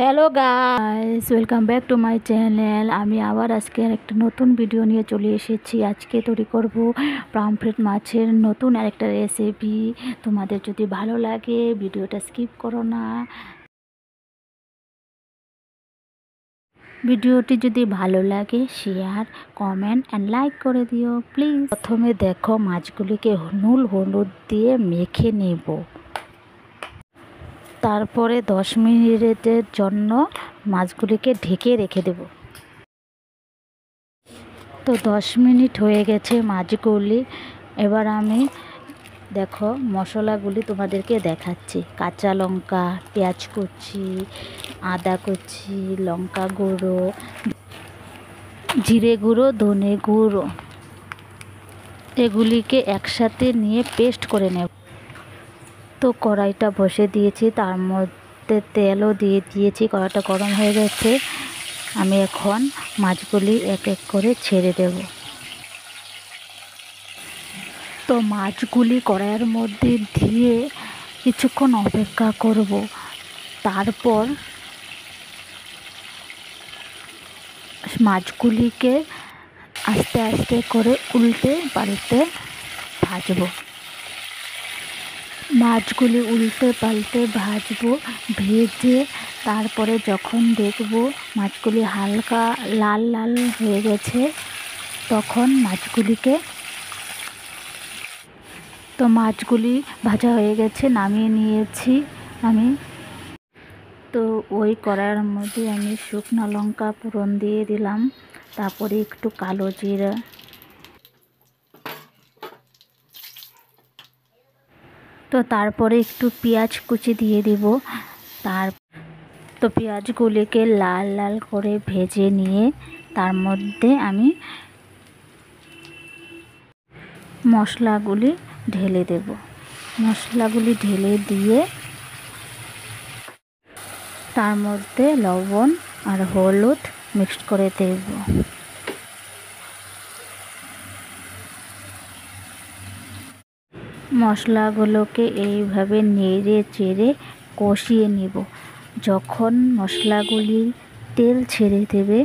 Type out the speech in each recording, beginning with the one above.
Hello guys welcome back to my channel আমি আবার আজকে একটা নতুন ভিডিও নিয়ে চলে এসেছি। আজকে তৈরি করব পামফ্রেট মাছের নতুন আরেকটা রেসিপি তোমাদের যদি ভালো লাগে ভিডিওটা স্কিপ করো না। ভিডিওটি যদি ভালো লাগে শেয়ার কমেন্ট অ্যান্ড লাইক করে দিও প্লিজ প্রথমে দেখো মাছগুলিকে নুল হলুদ দিয়ে মেখে নেব। তারপরে দশ মিনিটের জন্য মাছগুলিকে ঢেকে রেখে দেব। তো দশ মিনিট হয়ে গেছে মাছগুলি। এবার আমি দেখো মশলাগুলি তোমাদেরকে দেখাচ্ছি। কাঁচা লঙ্কা, পেঁয়াজ কুচি, আদা কুচি, লঙ্কা গুঁড়ো, জিরে গুঁড়ো, ধনে গুঁড়ো। এগুলিকে একসাথে নিয়ে পেস্ট করে নেব। তো কড়াইটা বসে দিয়েছি, তার মধ্যে তেলও দিয়ে দিয়েছি, কড়াইটা গরম হয়ে গেছে। আমি এখন মাছগুলি এক এক করে ছেড়ে দেব। তো মাছগুলি কড়াইয়ের মধ্যে দিয়ে কিছুক্ষণ অপেক্ষা করব। তারপর মাছগুলিকে আস্তে আস্তে করে উল্টে বাড়িতে ভাজবো। মাছগুলি উল্টে পাল্টে ভাজবো, ভেজে তারপরে যখন দেখব মাছগুলি হালকা লাল লাল হয়ে গেছে, তখন মাছগুলিকে তো মাছগুলি ভাজা হয়ে গেছে, নামিয়ে নিয়েছি আমি। তো ওই কড়াইয়ের মধ্যে আমি শুকনো লঙ্কা ফোড়ন দিয়ে দিলাম, তারপরে একটু কালো জিরা তো তারপরে একটু পেঁয়াজ কুচি দিয়ে দিব। তার তো পেঁয়াজগুলিকে লাল লাল করে ভেজে নিয়ে তার মধ্যে আমি মশলাগুলি ঢেলে দেব। মশলাগুলি ঢেলে দিয়ে তার মধ্যে লবণ আর হলুদ মিক্সড করে দেব। মশলাগুলোকে এইভাবে নেড়ে চেড়ে কষিয়ে নিব। যখন মশলাগুলি তেল ছেড়ে দেবে,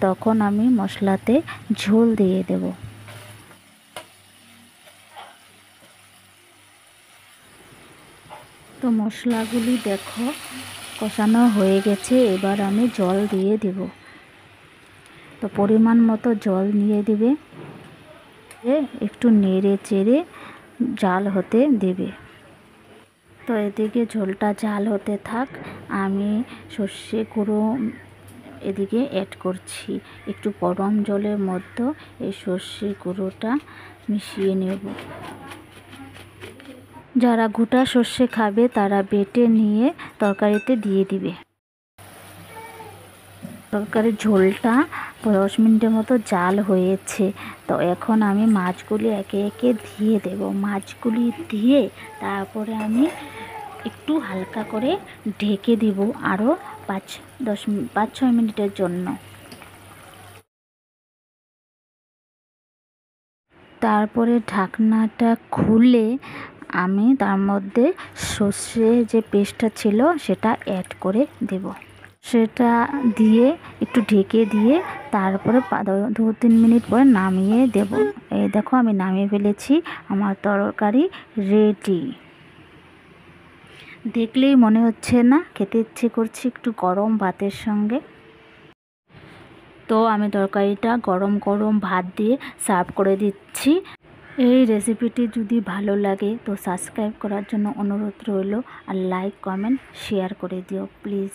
তখন আমি মশলাতে ঝোল দিয়ে দেব। তো মশলাগুলি দেখো, কষানো হয়ে গেছে, এবার আমি জল দিয়ে দেব। তো পরিমাণ মতো জল নিয়ে দেবে। একটু নেড়ে চেড়ে জাল হতে দেবে। তো এদিকে ঝোলটা জাল হতে থাক, আমি সর্ষে গুঁড়ো এদিকে অ্যাড করছি। একটু গরম জলের মধ্যে এই সর্ষে গুঁড়োটা মিশিয়ে নেব। যারা গোটা সর্ষে খাবে তারা বেটে নিয়ে তরকারিতে দিয়ে দিবে। তরকারির ঝোলটা দশ মিনিটের মতো জাল হয়েছে। তো এখন আমি মাছগুলি একে একে দিয়ে দেব। মাছগুলি দিয়ে তারপরে আমি একটু হালকা করে ঢেকে দিব আরও পাঁচ, দশ পাঁচ, ছয় মিনিটের জন্য। তারপরে ঢাকনাটা খুলে আমি তার মধ্যে সর্ষে যে পেস্টটা ছিল সেটা অ্যাড করে দেব। সেটা দিয়ে একটু ঢেকে দিয়ে তারপরে দু তিন মিনিট পরে নামিয়ে দেব। এই দেখো আমি নামিয়ে ফেলেছি আমার তরকারি রেডি দেখলেই মনে হচ্ছে না, খেতে ইচ্ছে করছে একটু গরম ভাতের সঙ্গে। তো আমি তরকারিটা গরম গরম ভাত দিয়ে সার্ভ করে দিচ্ছি। এই রেসিপিটি যদি ভালো লাগে তো সাবস্ক্রাইব করার জন্য অনুরোধ রইল আর লাইক কমেন্ট শেয়ার করে দিও প্লিজ